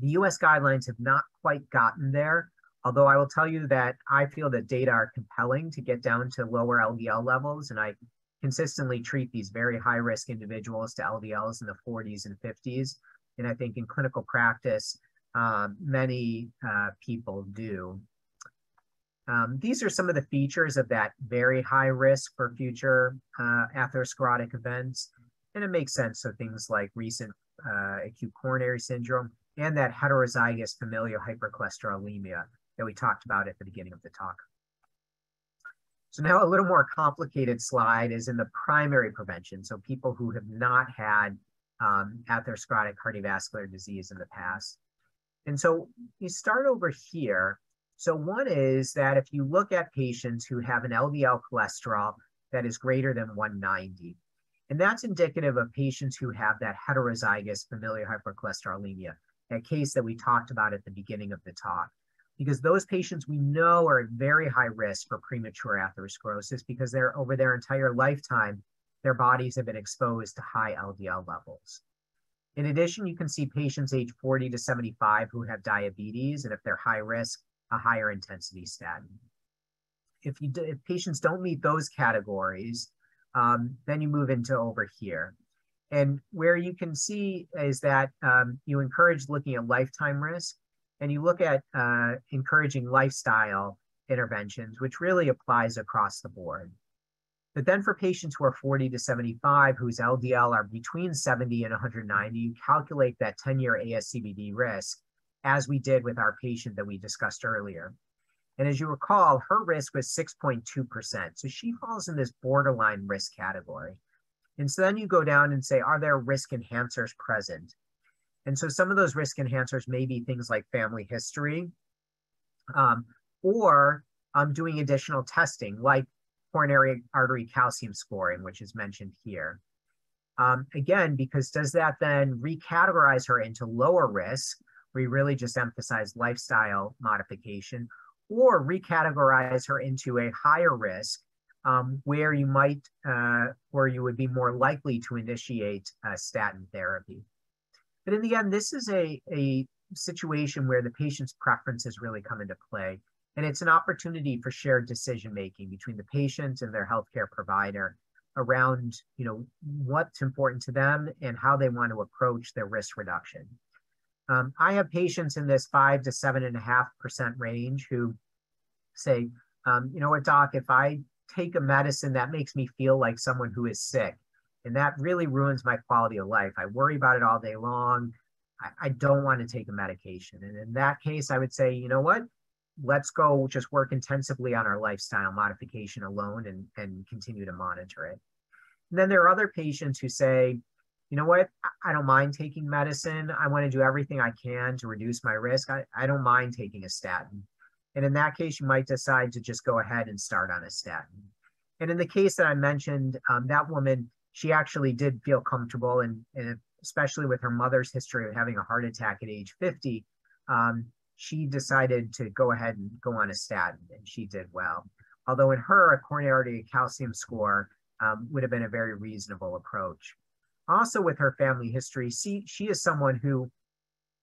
The US guidelines have not quite gotten there, although I will tell you that I feel that data are compelling to get down to lower LDL levels. And I consistently treat these very high risk individuals to LDLs in the 40s and 50s. And I think in clinical practice, um, many uh, people do. Um, these are some of the features of that very high risk for future uh, atherosclerotic events. And it makes sense. So things like recent uh, acute coronary syndrome and that heterozygous familial hypercholesterolemia that we talked about at the beginning of the talk. So now a little more complicated slide is in the primary prevention. So people who have not had um, atherosclerotic cardiovascular disease in the past. And so you start over here. So one is that if you look at patients who have an LDL cholesterol that is greater than 190, and that's indicative of patients who have that heterozygous familial hypercholesterolemia, that case that we talked about at the beginning of the talk because those patients we know are at very high risk for premature atherosclerosis because they're over their entire lifetime, their bodies have been exposed to high LDL levels. In addition, you can see patients age 40 to 75 who have diabetes, and if they're high risk, a higher intensity statin. If, you if patients don't meet those categories, um, then you move into over here. And where you can see is that um, you encourage looking at lifetime risk and you look at uh, encouraging lifestyle interventions, which really applies across the board. But then for patients who are 40 to 75, whose LDL are between 70 and 190, you calculate that 10-year ASCVD risk, as we did with our patient that we discussed earlier. And as you recall, her risk was 6.2%. So she falls in this borderline risk category. And so then you go down and say, are there risk enhancers present? And so some of those risk enhancers may be things like family history um, or um, doing additional testing like coronary artery calcium scoring, which is mentioned here. Um, again, because does that then recategorize her into lower risk, we really just emphasize lifestyle modification, or recategorize her into a higher risk um, where you might, uh, where you would be more likely to initiate uh, statin therapy. But in the end, this is a, a situation where the patient's preferences really come into play. And it's an opportunity for shared decision making between the patient and their healthcare provider around you know what's important to them and how they want to approach their risk reduction. Um, I have patients in this five to seven and a half percent range who say, um, you know what, doc, if I take a medicine that makes me feel like someone who is sick, and that really ruins my quality of life. I worry about it all day long. I, I don't want to take a medication. And in that case, I would say, you know what? Let's go just work intensively on our lifestyle modification alone and, and continue to monitor it. And then there are other patients who say, you know what? I don't mind taking medicine. I want to do everything I can to reduce my risk. I, I don't mind taking a statin. And in that case, you might decide to just go ahead and start on a statin. And in the case that I mentioned, um, that woman she actually did feel comfortable and, and especially with her mother's history of having a heart attack at age 50 um, she decided to go ahead and go on a statin and she did well. Although in her a coronary artery calcium score um, would have been a very reasonable approach. Also with her family history she, she is someone who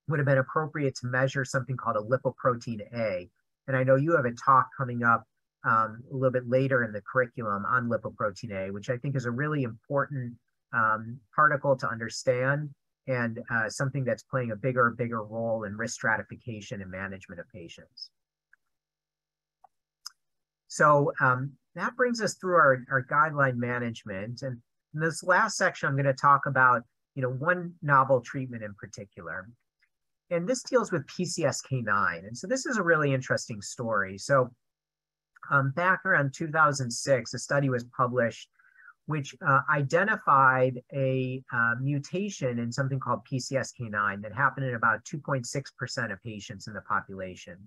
would have been appropriate to measure something called a lipoprotein a. And i know you have a talk coming up um, a little bit later in the curriculum on lipoprotein A, which I think is a really important um, particle to understand and uh, something that's playing a bigger, bigger role in risk stratification and management of patients. So um, that brings us through our, our guideline management. And in this last section, I'm going to talk about you know, one novel treatment in particular. And this deals with PCSK9. And so this is a really interesting story. So um, back around 2006, a study was published which uh, identified a uh, mutation in something called PCSK9 that happened in about 2.6% of patients in the population.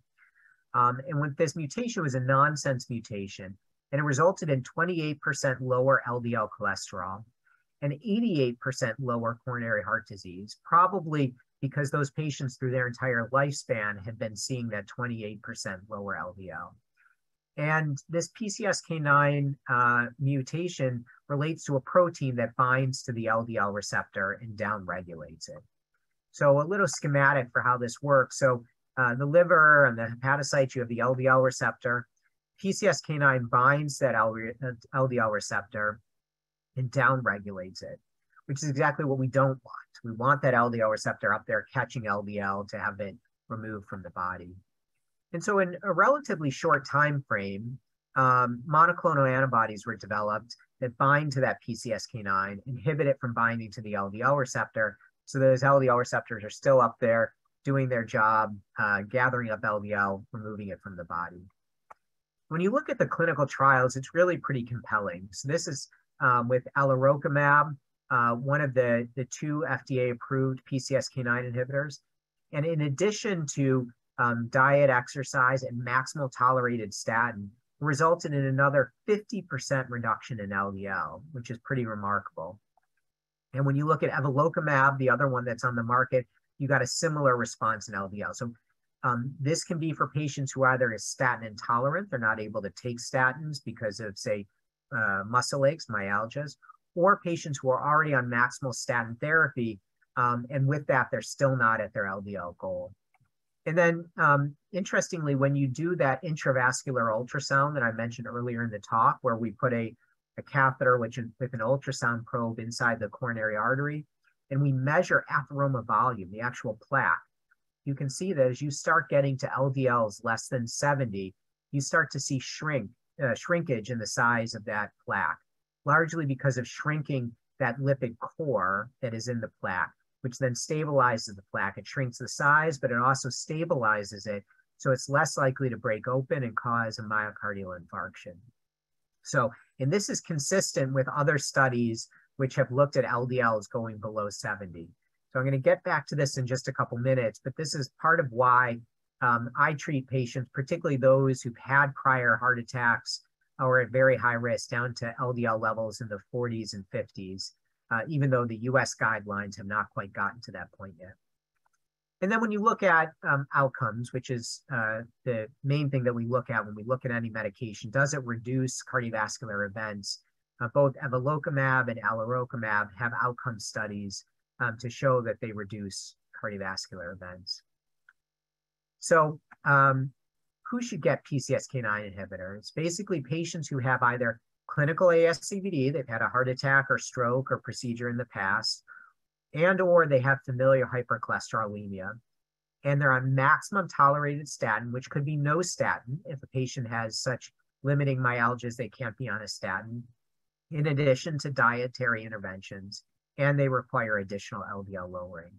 Um, and with this mutation was a nonsense mutation, and it resulted in 28% lower LDL cholesterol and 88% lower coronary heart disease, probably because those patients through their entire lifespan had been seeing that 28% lower LDL. And this PCSK9 uh, mutation relates to a protein that binds to the LDL receptor and downregulates it. So a little schematic for how this works. So uh, the liver and the hepatocytes, you have the LDL receptor. PCSK9 binds that LDL receptor and downregulates it, which is exactly what we don't want. We want that LDL receptor up there catching LDL to have it removed from the body. And so in a relatively short time frame, um, monoclonal antibodies were developed that bind to that PCSK9, inhibit it from binding to the LDL receptor. So those LDL receptors are still up there doing their job, uh, gathering up LDL, removing it from the body. When you look at the clinical trials, it's really pretty compelling. So this is um, with alirocumab, uh, one of the, the two FDA-approved PCSK9 inhibitors. And in addition to um, diet, exercise, and maximal tolerated statin, resulted in another 50% reduction in LDL, which is pretty remarkable. And when you look at evolocumab, the other one that's on the market, you got a similar response in LDL. So um, this can be for patients who either is statin intolerant, they're not able to take statins because of, say, uh, muscle aches, myalgias, or patients who are already on maximal statin therapy, um, and with that, they're still not at their LDL goal. And then, um, interestingly, when you do that intravascular ultrasound that I mentioned earlier in the talk, where we put a, a catheter which with an ultrasound probe inside the coronary artery, and we measure atheroma volume, the actual plaque, you can see that as you start getting to LDLs less than 70, you start to see shrink, uh, shrinkage in the size of that plaque, largely because of shrinking that lipid core that is in the plaque which then stabilizes the plaque. It shrinks the size, but it also stabilizes it. So it's less likely to break open and cause a myocardial infarction. So, and this is consistent with other studies which have looked at LDLs going below 70. So I'm going to get back to this in just a couple minutes, but this is part of why um, I treat patients, particularly those who've had prior heart attacks or at very high risk down to LDL levels in the 40s and 50s uh, even though the US guidelines have not quite gotten to that point yet. And then when you look at um, outcomes, which is uh, the main thing that we look at when we look at any medication, does it reduce cardiovascular events? Uh, both evolocumab and alirocumab have outcome studies um, to show that they reduce cardiovascular events. So um, who should get PCSK9 inhibitors? Basically patients who have either clinical ASCVD, they've had a heart attack or stroke or procedure in the past, and or they have familial hypercholesterolemia, and they're on maximum tolerated statin, which could be no statin if a patient has such limiting myalgias they can't be on a statin, in addition to dietary interventions, and they require additional LDL lowering.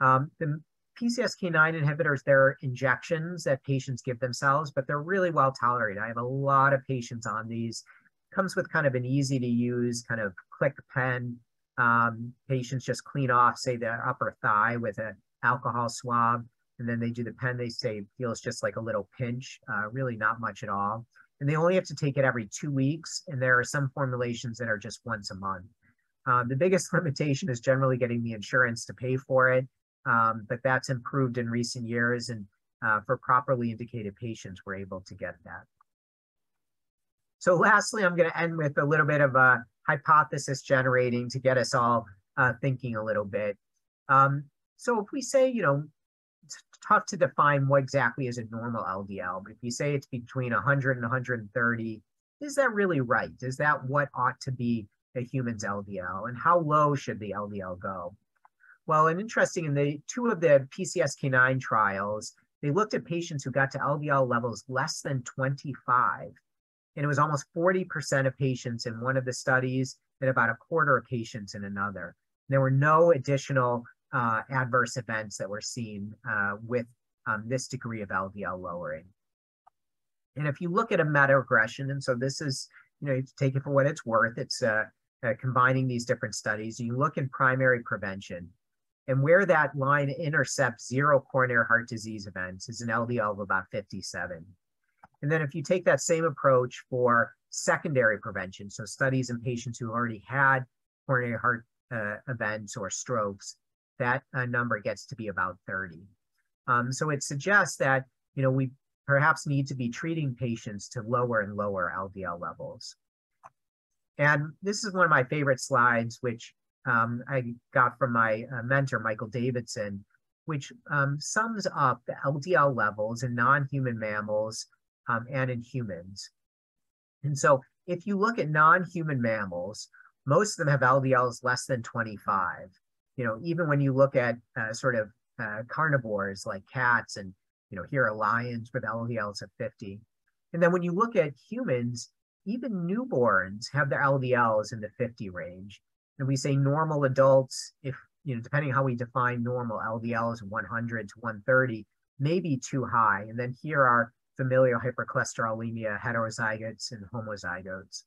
Um, the PCSK9 inhibitors, they're injections that patients give themselves, but they're really well tolerated. I have a lot of patients on these comes with kind of an easy to use kind of click pen. Um, patients just clean off, say, their upper thigh with an alcohol swab, and then they do the pen. They say feels just like a little pinch, uh, really not much at all. And they only have to take it every two weeks. And there are some formulations that are just once a month. Um, the biggest (laughs) limitation is generally getting the insurance to pay for it, um, but that's improved in recent years. And uh, for properly indicated patients, we're able to get that. So lastly, I'm going to end with a little bit of a hypothesis generating to get us all uh, thinking a little bit. Um, so if we say, you know, it's tough to define what exactly is a normal LDL, but if you say it's between 100 and 130, is that really right? Is that what ought to be a human's LDL? And how low should the LDL go? Well, and interesting, in the two of the PCSK9 trials, they looked at patients who got to LDL levels less than 25 and it was almost 40% of patients in one of the studies and about a quarter of patients in another. There were no additional uh, adverse events that were seen uh, with um, this degree of LDL lowering. And if you look at a meta-regression, and so this is, you know, you take it for what it's worth, it's uh, uh, combining these different studies, you look in primary prevention, and where that line intercepts zero coronary heart disease events is an LDL of about 57. And then if you take that same approach for secondary prevention, so studies in patients who already had coronary heart uh, events or strokes, that uh, number gets to be about 30. Um, so it suggests that, you know, we perhaps need to be treating patients to lower and lower LDL levels. And this is one of my favorite slides, which um, I got from my uh, mentor, Michael Davidson, which um, sums up the LDL levels in non-human mammals um, and in humans. And so if you look at non-human mammals, most of them have LDLs less than 25. You know, even when you look at uh, sort of uh, carnivores like cats and you know, here are lions with LDLs of 50. And then when you look at humans, even newborns have their LDLs in the 50 range. And we say normal adults, if, you know, depending how we define normal, LDLs 100 to 130, may be too high. And then here are familial hypercholesterolemia, heterozygotes and homozygotes.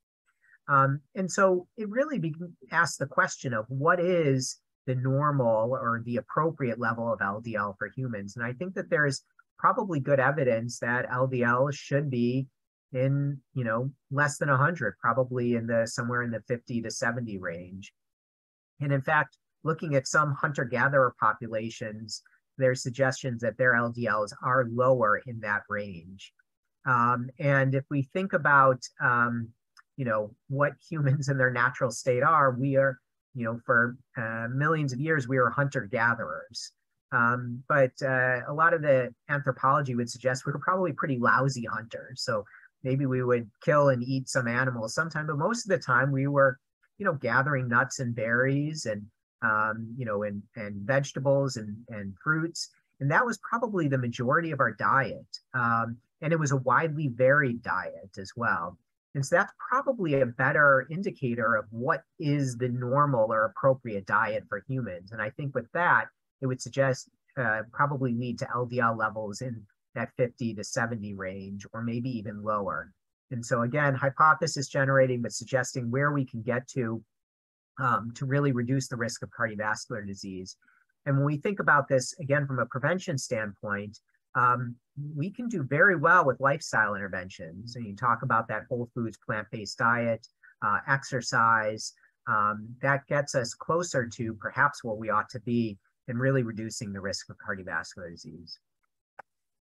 Um, and so it really asks the question of what is the normal or the appropriate level of LDL for humans. And I think that there's probably good evidence that LDL should be in, you know, less than 100, probably in the somewhere in the 50 to 70 range. And in fact, looking at some hunter-gatherer populations, there's suggestions that their LDLs are lower in that range. Um, and if we think about, um, you know, what humans in their natural state are, we are, you know, for uh, millions of years, we were hunter-gatherers. Um, but uh, a lot of the anthropology would suggest we were probably pretty lousy hunters. So maybe we would kill and eat some animals sometime, but most of the time we were, you know, gathering nuts and berries and, um, you know, and, and vegetables and, and fruits. And that was probably the majority of our diet. Um, and it was a widely varied diet as well. And so that's probably a better indicator of what is the normal or appropriate diet for humans. And I think with that, it would suggest uh, probably lead to LDL levels in that 50 to 70 range, or maybe even lower. And so again, hypothesis generating, but suggesting where we can get to um, to really reduce the risk of cardiovascular disease. And when we think about this, again, from a prevention standpoint, um, we can do very well with lifestyle interventions. And you talk about that whole foods, plant-based diet, uh, exercise, um, that gets us closer to perhaps what we ought to be in really reducing the risk of cardiovascular disease.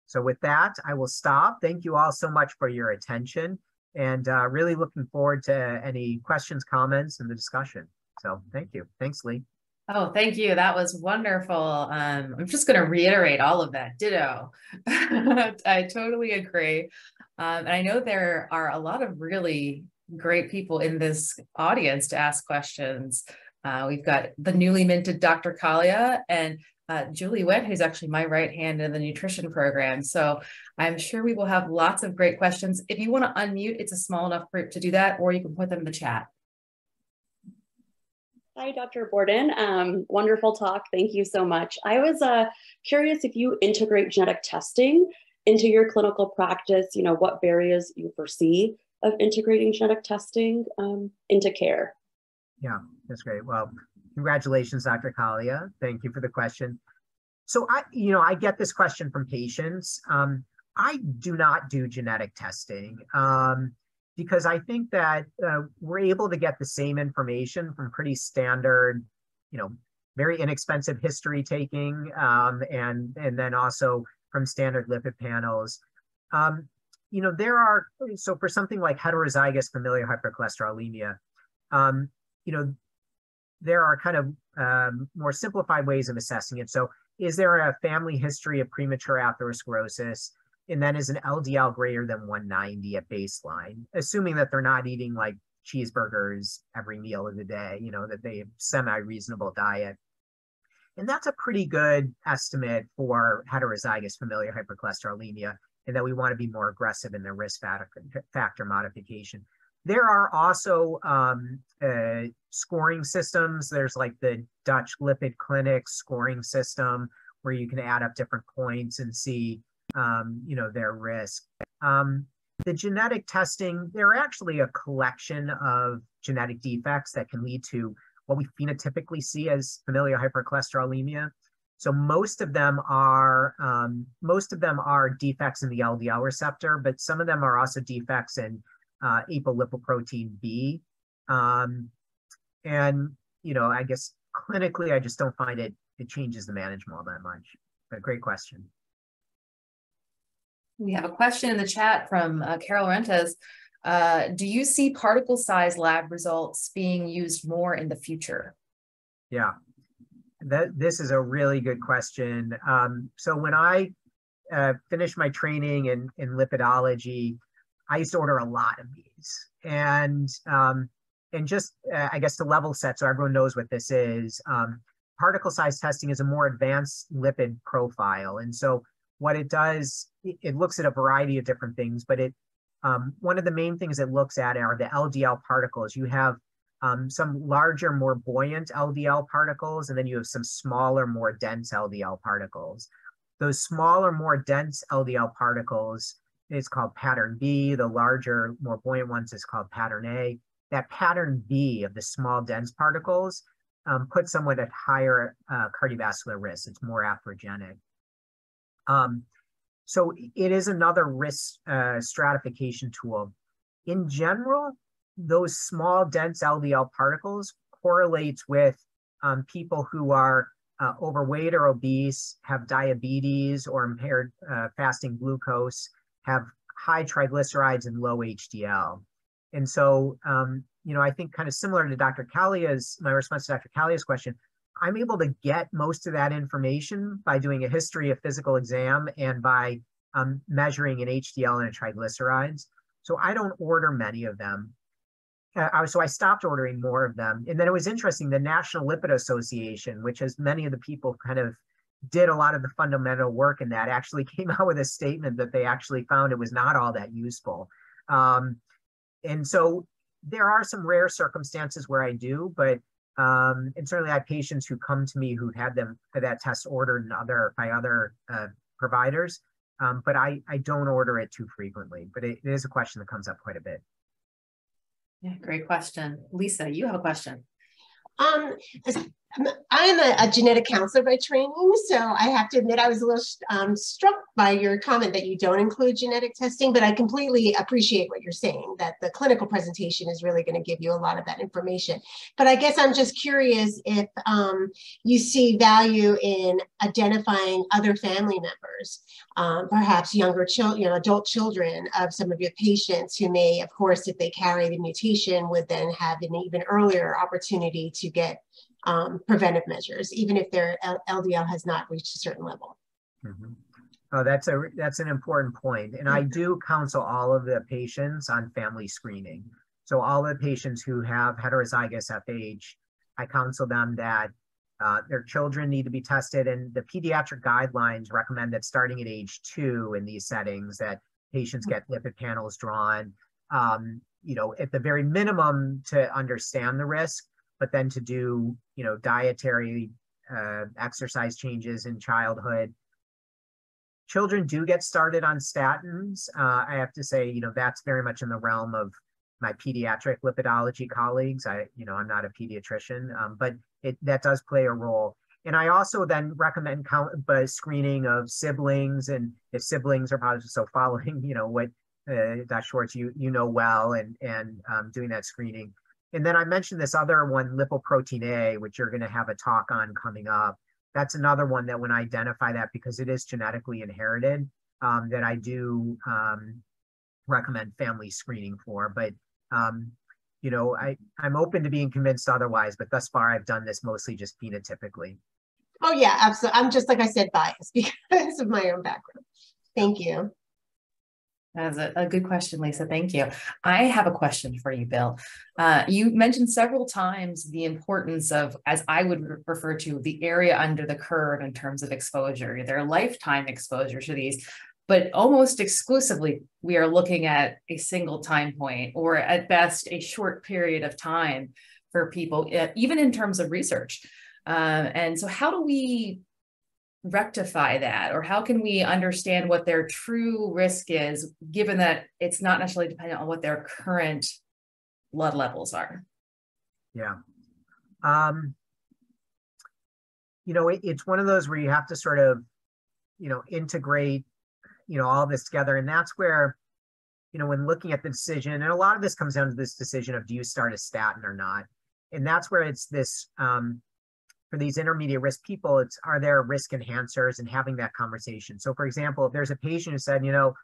So with that, I will stop. Thank you all so much for your attention and uh, really looking forward to any questions, comments, and the discussion. So thank you. Thanks, Leigh. Oh, thank you. That was wonderful. Um, I'm just going to reiterate all of that. Ditto. (laughs) I totally agree. Um, and I know there are a lot of really great people in this audience to ask questions. Uh, we've got the newly minted Dr. Kalia and uh, Julie Wett, who's actually my right hand in the nutrition program. So I'm sure we will have lots of great questions. If you want to unmute, it's a small enough group to do that, or you can put them in the chat. Hi, Dr. Borden. Um, wonderful talk. Thank you so much. I was uh, curious if you integrate genetic testing into your clinical practice, you know, what barriers you foresee of integrating genetic testing um, into care. Yeah, that's great. Well, Congratulations, Dr. Kalia. Thank you for the question. So I, you know, I get this question from patients. Um, I do not do genetic testing um, because I think that uh, we're able to get the same information from pretty standard, you know, very inexpensive history taking, um, and and then also from standard lipid panels. Um, you know, there are so for something like heterozygous familial hypercholesterolemia, um, you know, there are kind of um, more simplified ways of assessing it. So is there a family history of premature atherosclerosis? And then is an LDL greater than 190 at baseline, assuming that they're not eating like cheeseburgers every meal of the day, you know, that they have semi-reasonable diet. And that's a pretty good estimate for heterozygous familial hypercholesterolemia, and that we want to be more aggressive in the risk factor modification. There are also um, uh, scoring systems. There's like the Dutch Lipid Clinic scoring system where you can add up different points and see, um, you know, their risk. Um, the genetic testing, there are actually a collection of genetic defects that can lead to what we phenotypically see as familial hypercholesterolemia. So most of them are um, most of them are defects in the LDL receptor, but some of them are also defects in uh, apolipoprotein B. Um, and, you know, I guess clinically, I just don't find it, it changes the management all that much. But great question. We have a question in the chat from uh, Carol Rentes. Uh, do you see particle size lab results being used more in the future? Yeah, that this is a really good question. Um, so when I uh, finished my training in, in lipidology, I used to order a lot of these. And um, and just uh, I guess to level set so everyone knows what this is, um, particle size testing is a more advanced lipid profile. And so what it does, it, looks at a variety of different things, but it um, one of the main things it looks at are the LDL particles. You have um, some larger, more buoyant LDL particles, and then you have some smaller, more dense LDL particles. Those smaller, more dense LDL particles is called pattern B. The larger, more buoyant ones is called pattern A. That pattern B of the small, dense particles um, puts someone at higher uh, cardiovascular risk. It's more atherogenic. Um, so it is another risk uh, stratification tool. In general, those small dense LDL particles correlates with um, people who are uh, overweight or obese, have diabetes or impaired uh, fasting glucose, have high triglycerides and low HDL. And so, um, you know, I think kind of similar to Dr. Kalia's, my response to Dr. Kalia's question, I'm able to get most of that information by doing a history of physical exam and by um, measuring an HDL and a triglycerides. So I don't order many of them. Uh, so I stopped ordering more of them. And then it was interesting, the National Lipid Association, which has many of the people kind of did a lot of the fundamental work in that, actually (laughs) came out with a statement that they actually found it was not all that useful. Um, and so there are some rare circumstances where I do, but um, and certainly I have patients who come to me who had them that test ordered other by other uh, providers, um, but I, I don't order it too frequently. But it, it is a question that comes up quite a bit. Yeah, great question. Lisa, you have a question. Um, I'm a, a, genetic counselor by training, so I have to admit I was a little um, struck by your comment that you don't include genetic testing, but I completely appreciate what you're saying, that the clinical presentation is really going to give you a lot of that information. But I guess I'm just curious if um, you see value in identifying other family members, um, perhaps younger children, you know, adult children of some of your patients who may, of course, if they carry the mutation, would then have an even earlier opportunity to get um, preventive measures, even if their LDL has not reached a certain level. Mm-hmm. Oh, that's a that's an important point, and I do counsel all of the patients on family screening. So all the patients who have heterozygous FH, I counsel them that uh, their children need to be tested, and the pediatric guidelines recommend that starting at age two in these settings, that patients get lipid panels drawn. Um, you know, at the very minimum to understand the risk, but then to do, you know, dietary uh, exercise changes in childhood. Children do get started on statins. Uh, I have to say, you know, that's very much in the realm of my pediatric lipidology colleagues. I, you know, I'm not a pediatrician, um, but it that does play a role. And I also then recommend count, but screening of siblings, and if siblings are positive, so following, (laughs) you know, what uh, Dr. Schwartz you you know well, and and um, doing that screening. And then I mentioned this other one, lipoprotein A, which you're going to have a talk on coming up. That's another one that when I identify that because it is genetically inherited, um, that I do um, recommend family screening for. But um, you know, I I'm open to being convinced otherwise. But thus far, I've done this mostly just phenotypically. Oh yeah, absolutely. I'm just like I said, biased (laughs) because of my own background. Thank you. That's a, a, good question, Lisa. Thank you. I have a question for you, Bill. Uh, you mentioned several times the importance of, as I would refer to, the area under the curve in terms of exposure, their lifetime exposure to these. But almost exclusively, we are looking at a single time point, or at best, a short period of time for people, even in terms of research. Uh, and so, how do we rectify that? Or how can we understand what their true risk is given that it's not necessarily dependent on what their current blood levels are? Yeah. Um you know it, it's one of those where you have to sort of you know integrate you know all this together. And that's where you know when looking at the decision and a lot of this comes down to this decision of do you start a statin or not? And that's where it's this um for these intermediate risk people, it's are there risk enhancers and having that conversation. So, for example, if there's a patient who said, you know,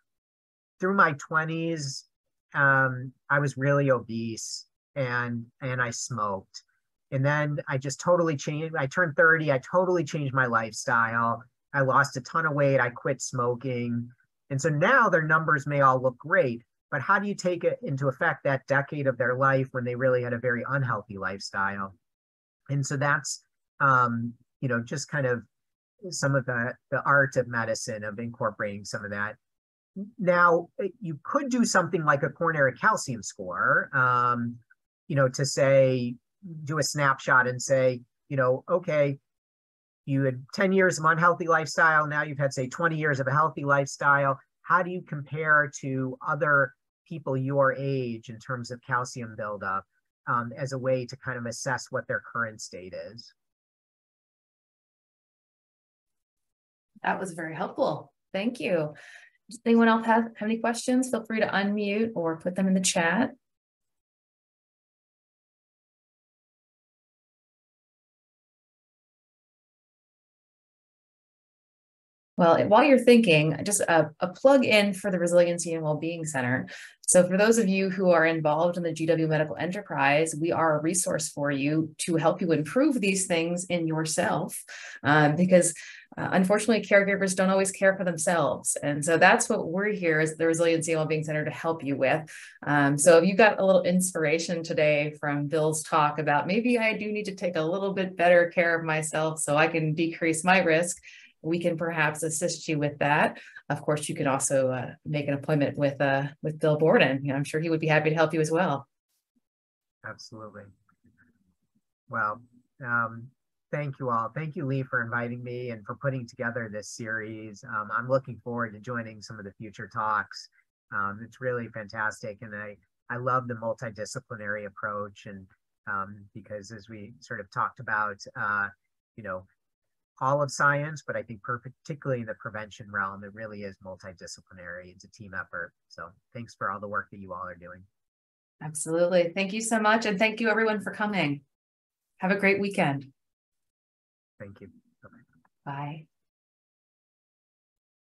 through my 20s, um, I was really obese and and I smoked. And then I just totally changed. I turned 30, I totally changed my lifestyle. I lost a ton of weight, I quit smoking. And so now their numbers may all look great, but how do you take it into effect that decade of their life when they really had a very unhealthy lifestyle? And so that's um, you know, just kind of some of the, the art of medicine of incorporating some of that. Now, eh, you could do something like a coronary calcium score, um, you know, to say, do a snapshot and say, you know, okay, you had 10 years of unhealthy lifestyle. Now you've had, say, 20 years of a healthy lifestyle. How do you compare to other people your age in terms of calcium buildup um, as a way to kind of assess what their current state is? That was very helpful. Thank you. Does anyone else have, have any questions? Feel free to unmute or put them in the chat. Well, while you're thinking, just a, a plug in for the Resiliency and Wellbeing Center. So, for those of you who are involved in the GW Medical Enterprise, we are a resource for you to help you improve these things in yourself um, because uh, unfortunately, caregivers don't always care for themselves. And so that's what we're here as the Resiliency and Wellbeing Center to help you with. Um, so if you got a little inspiration today from Bill's talk about maybe I do need to take a little bit better care of myself so I can decrease my risk, we can perhaps assist you with that. Of course, you can also uh, make an appointment with uh, with Bill Borden. I'm sure he would be happy to help you as well. Absolutely. Well, um, thank you all. Thank you, Leigh, for inviting me and for putting together this series. Um, I'm looking forward to joining some of the future talks. Um, it's really fantastic, and I I love the multidisciplinary approach, and um, because as we sort of talked about, uh, you know, all of science, but I think particularly in the prevention realm, it really is multidisciplinary. It's a team effort. So thanks for all the work that you all are doing. Absolutely. Thank you so much. And thank you everyone for coming. Have a great weekend. Thank you. Bye. Bye.